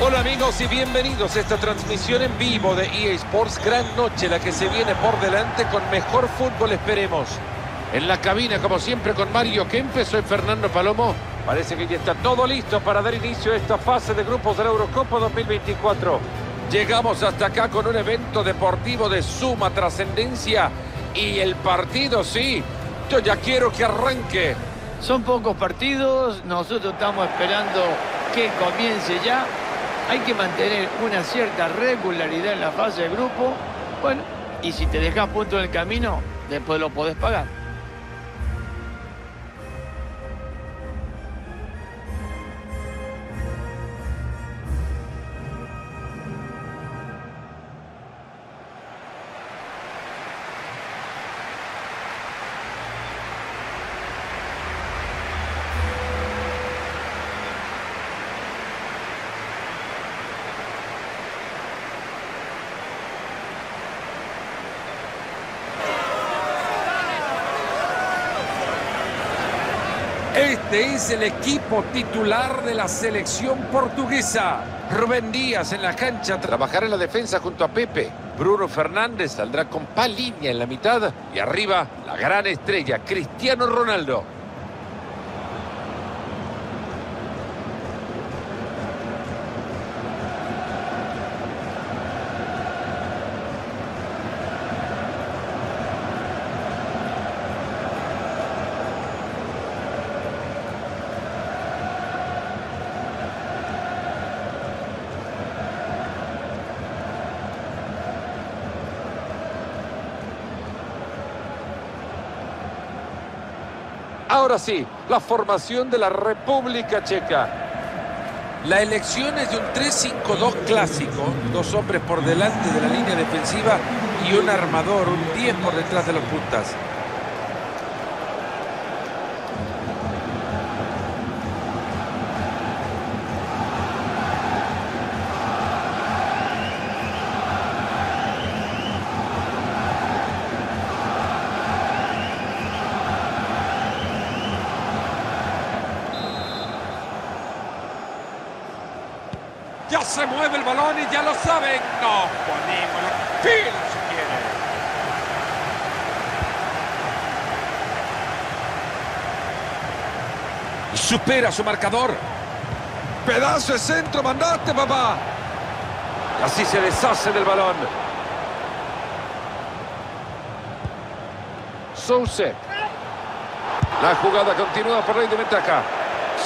Hola amigos y bienvenidos a esta transmisión en vivo de EA Sports. Gran noche la que se viene por delante con mejor fútbol, esperemos. En la cabina, como siempre, con Mario Kempe, soy Fernando Palomo. Parece que ya está todo listo para dar inicio a esta fase de grupos de la Eurocopa 2024. Llegamos hasta acá con un evento deportivo de suma trascendencia y el partido, sí, yo ya quiero que arranque. Son pocos partidos, nosotros estamos esperando que comience ya. Hay que mantener una cierta regularidad en la fase de grupo. Bueno, y si te dejas punto en el camino, después lo podés pagar. Este es el equipo titular de la selección portuguesa. Rubén Díaz en la cancha trabajará en la defensa junto a Pepe. Bruno Fernández saldrá con Paliña en la mitad y arriba la gran estrella Cristiano Ronaldo. Ahora sí, la formación de la República Checa. La elección es de un 3-5-2 clásico, dos hombres por delante de la línea defensiva y un armador, un 10 por detrás de los puntas. Ya se mueve el balón y ya lo saben. No ponemos la pila si quiere. Y supera su marcador. Pedazo de centro, mandate, papá. Y así se deshace del balón. Sousek. La jugada continúa por ahí de ventaja.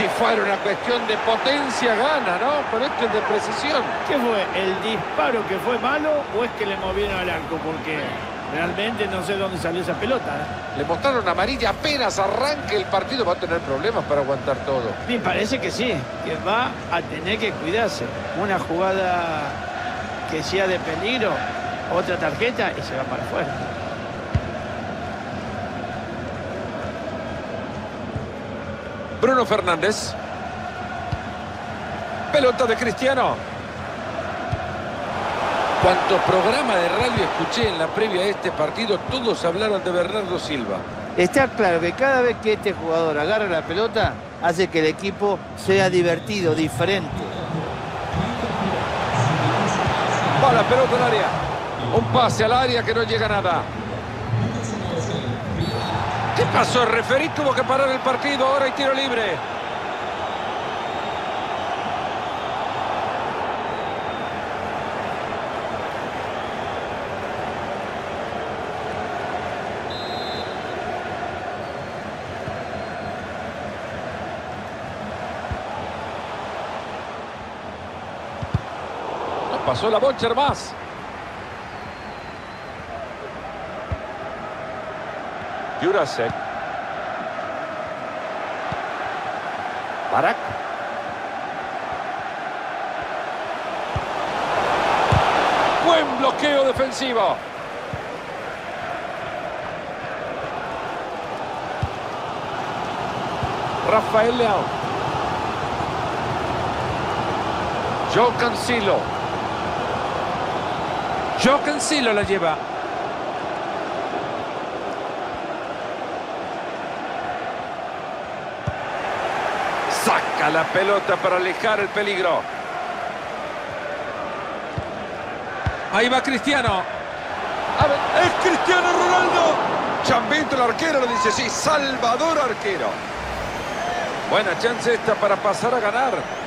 Si fuera una cuestión de potencia, gana, ¿no? Pero esto es de precisión. ¿Qué fue? ¿El disparo que fue malo o es que le movieron al arco? Porque realmente no sé dónde salió esa pelota. ¿eh? Le mostraron amarilla apenas arranque el partido. Va a tener problemas para aguantar todo. Me parece que sí, que va a tener que cuidarse. Una jugada que sea de peligro, otra tarjeta y se va para afuera. Bruno Fernández. Pelota de Cristiano. Cuanto programa de radio escuché en la previa de este partido, todos hablaron de Bernardo Silva. Está claro que cada vez que este jugador agarra la pelota, hace que el equipo sea divertido, diferente. Va la pelota al área. Un pase al área que no llega a nada. ¿Qué pasó? El referí tuvo que parar el partido. Ahora hay tiro libre. Pasó la Bocher más. Jurasek. Barak. Buen bloqueo defensivo. Rafael Leao. Joe Cancelo. Joe Cancelo la lleva. la pelota para alejar el peligro. Ahí va Cristiano. A ¡Es Cristiano Ronaldo! Chambito el arquero lo dice, sí, Salvador Arquero. Buena chance esta para pasar a ganar.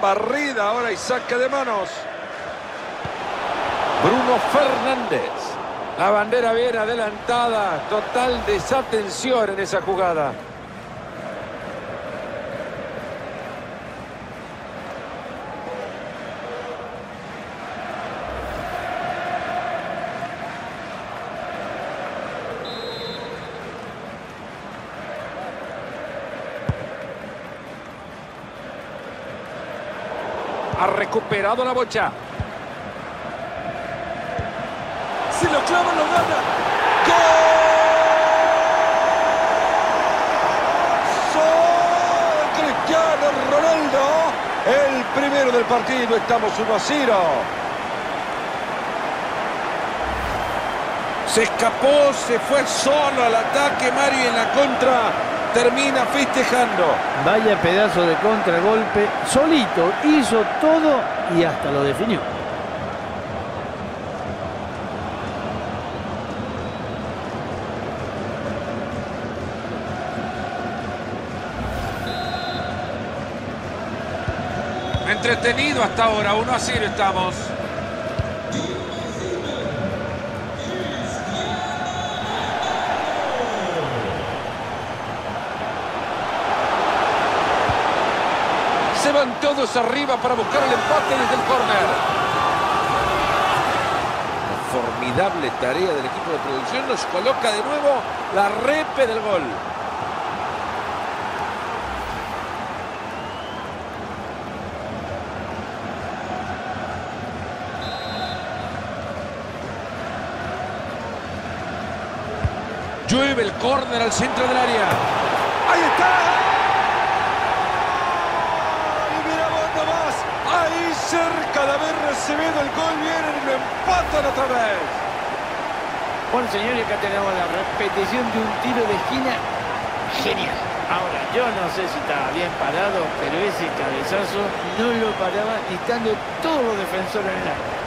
Barrida ahora y saca de manos. Bruno Fernández. La bandera bien adelantada. Total desatención en esa jugada. Recuperado la bocha. Si lo clava, lo gana. Cristiano Ronaldo. El primero del partido. Estamos 1 a 0. Se escapó, se fue solo al ataque. Mario en la contra termina festejando. Vaya pedazo de contragolpe. Solito hizo todo y hasta lo definió. Entretenido hasta ahora, 1 a 0 estamos. Arriba para buscar el empate desde el córner. Formidable tarea del equipo de producción. Nos coloca de nuevo la repe del gol. Llueve el córner al centro del área. ¡Ahí está! Y mira vos nomás. Ahí cerca de haber recibido el gol. Vienen y lo empatan otra vez. Bueno, señores, acá tenemos la repetición de un tiro de esquina genial. Ahora, yo no sé si estaba bien parado, pero ese cabezazo no lo paraba estando todos los defensores en el área.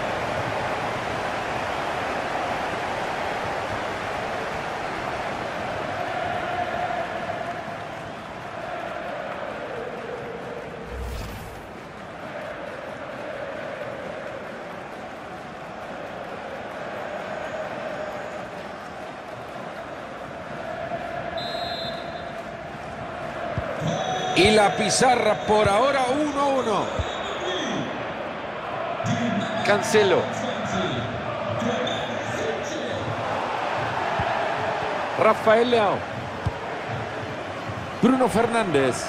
La pizarra por ahora 1-1. Cancelo. Rafael Leao. Bruno Fernández.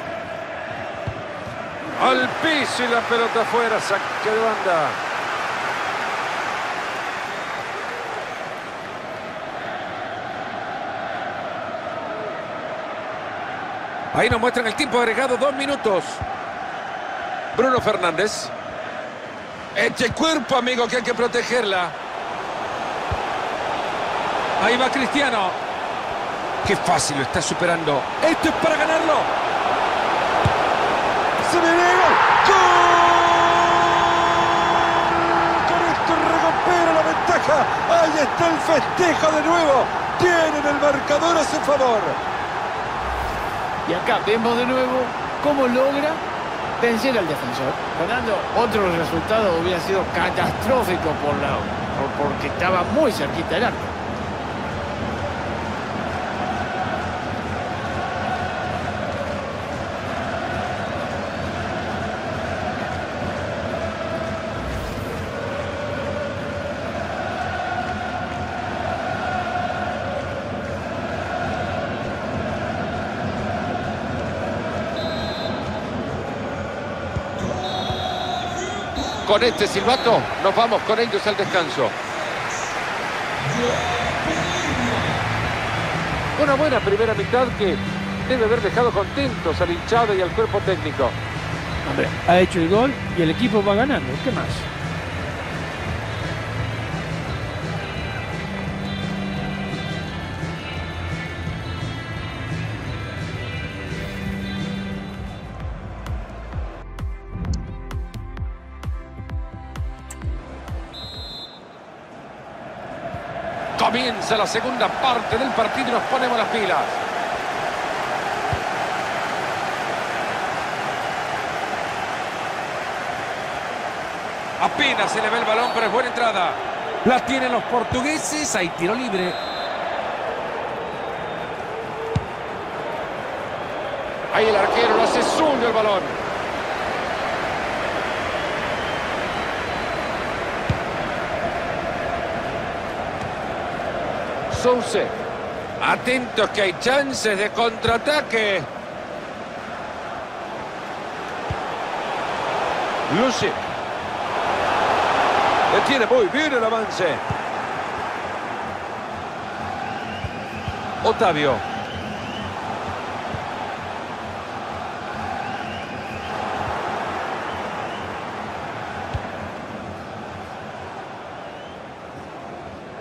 Al piso y la pelota afuera. Saque de banda. Ahí nos muestran el tiempo agregado, dos minutos. Bruno Fernández. Eche cuerpo, amigo, que hay que protegerla. Ahí va Cristiano. Qué fácil lo está superando. Esto es para ganarlo. ¡Se viene gol! ¡Gol! Con esto recupera la ventaja. Ahí está el festejo de nuevo. Tienen el marcador a su favor. Y acá vemos de nuevo cómo logra vencer al defensor. Fernando, otro resultado hubiera sido catastrófico por la, por- porque estaba muy cerquita del arco. Con este silbato nos vamos con ellos al descanso. Una buena primera mitad que debe haber dejado contentos al hinchado y al cuerpo técnico. Hombre, ha hecho el gol y el equipo va ganando. ¿Qué más? Comienza la segunda parte del partido y nos ponemos las pilas. Apenas se le ve el balón, pero es buena entrada. La tienen los portugueses, hay tiro libre. Ahí el arquero lo hace suyo el balón. Sousa. Atentos que hay chances de contraataque. Lucy. Detiene muy bien el avance. Otavio.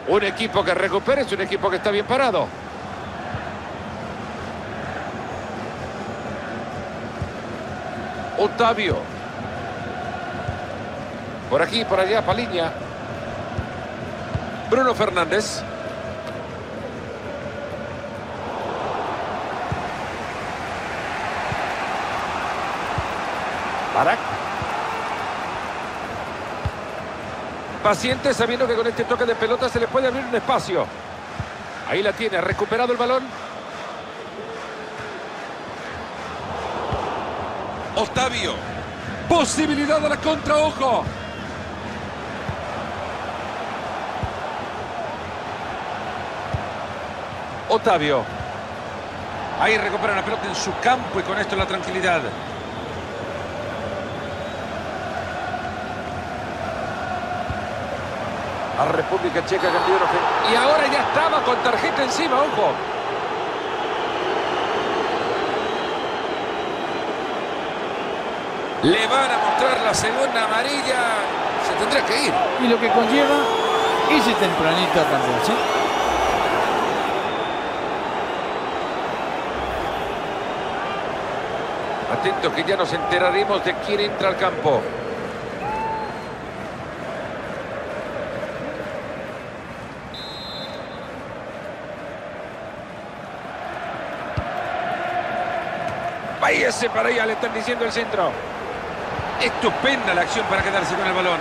Un equipo que recupera es un equipo que está bien parado. Otavio. Por aquí, por allá, Paliña. Bruno Fernández. Barak. Paciente sabiendo que con este toque de pelota se le puede abrir un espacio. Ahí la tiene, ha recuperado el balón. Octavio. Posibilidad de la contra, ojo. Otavio. Ahí recupera la pelota en su campo y con esto la tranquilidad. A República Checa campeón Y ahora ya estaba con tarjeta encima, ojo. Le van a mostrar la segunda amarilla. Se tendrá que ir. Y lo que conlleva ese tempranito también, ¿sí? Atento que ya nos enteraremos de quién entra al campo. Váyase para allá, le están diciendo el centro. Estupenda la acción para quedarse con el balón.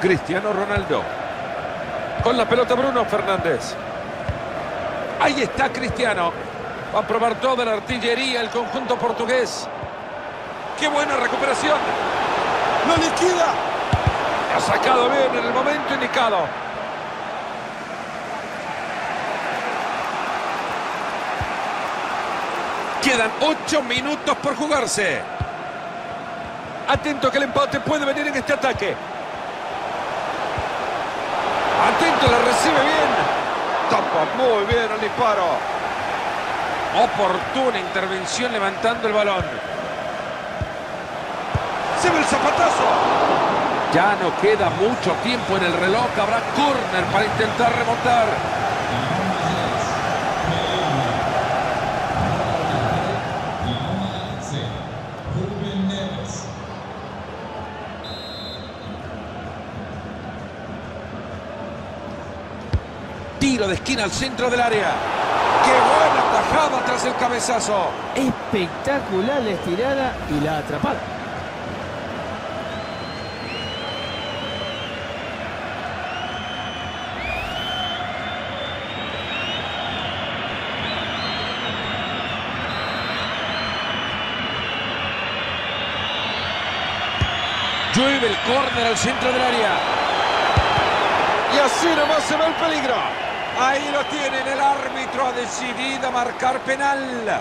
Cristiano Ronaldo. Con la pelota Bruno Fernández. Ahí está Cristiano. Va a probar toda la artillería el conjunto portugués. ¡Qué buena recuperación! ¡Lo liquida! Ha sacado bien en el momento indicado. Quedan ocho minutos por jugarse. Atento que el empate puede venir en este ataque. Atento, la recibe bien. Tapa muy bien el disparo. Oportuna intervención levantando el balón. ¡Se ve el zapatazo! Ya no queda mucho tiempo en el reloj. Habrá córner para intentar remontar. Tiro de esquina al centro del área. ¡Qué buena tajada tras el cabezazo! Espectacular la estirada y la atrapada. Llueve el córner al centro del área. Y así nomás se ve el peligro. Ahí lo tiene el árbitro ha decidido marcar penal.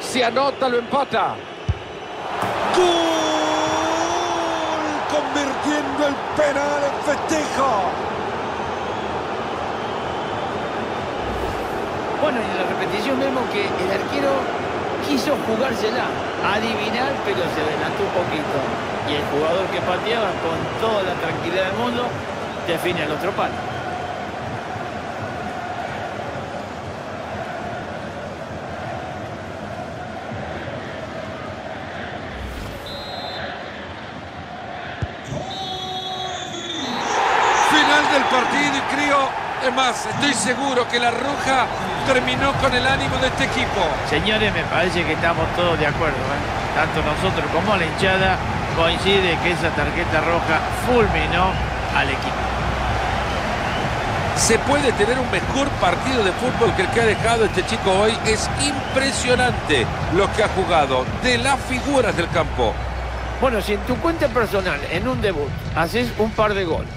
Si anota, lo empata. ¡Gol! Convirtiendo el penal en festejo. Bueno, en la repetición vemos que el arquero quiso jugársela, adivinar, pero se adelantó un poquito. Y el jugador que pateaba con toda la tranquilidad del mundo define al otro palo. Del partido y creo, es más, estoy seguro que la roja terminó con el ánimo de este equipo. Señores, me parece que estamos todos de acuerdo. ¿eh? Tanto nosotros como la hinchada coincide que esa tarjeta roja fulminó al equipo. Se puede tener un mejor partido de fútbol que el que ha dejado este chico hoy. Es impresionante lo que ha jugado de las figuras del campo. Bueno, si en tu cuenta personal, en un debut, haces un par de goles,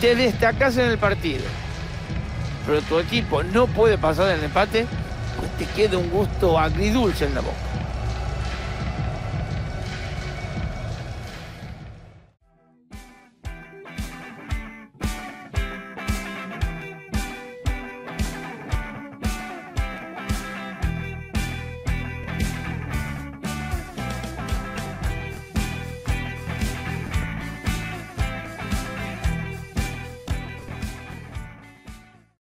te destacas en el partido, pero tu equipo no puede pasar el empate, pues te queda un gusto agridulce en la boca.